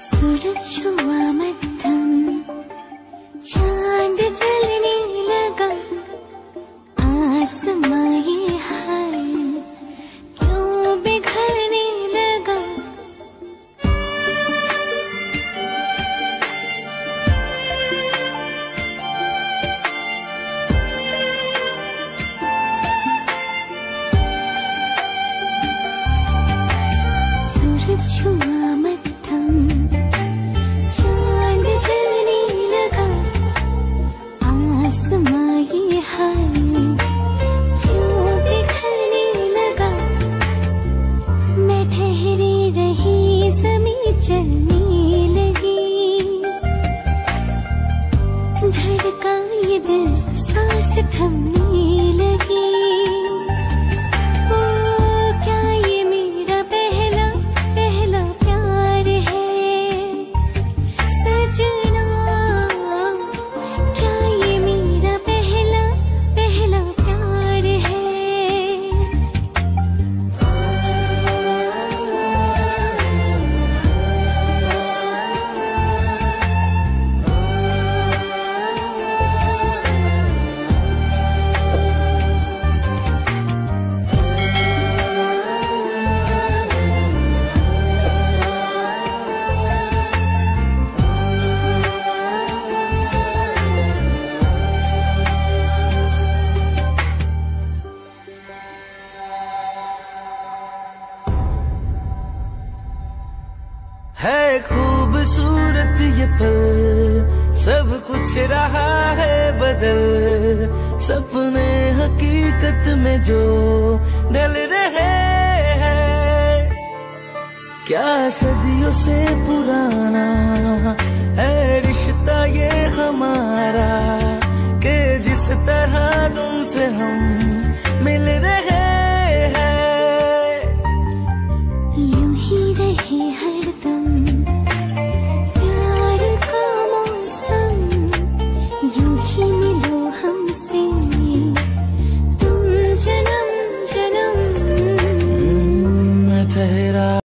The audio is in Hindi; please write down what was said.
സുരച്ചുവമറ്റ चलने लगी धड़का ये दिल, सांस थमने लगी। ओ, क्या ये मेरा पहला पहला प्यार है? सजना है खूबसूरत ये पल। सब कुछ रहा है बदल। सपने हकीकत में जो डल रहे हैं। क्या सदियों से पुराना है रिश्ता ये हमारा? के जिस तरह तुमसे हम मिल रहे हैं। यूँ ही रहे हर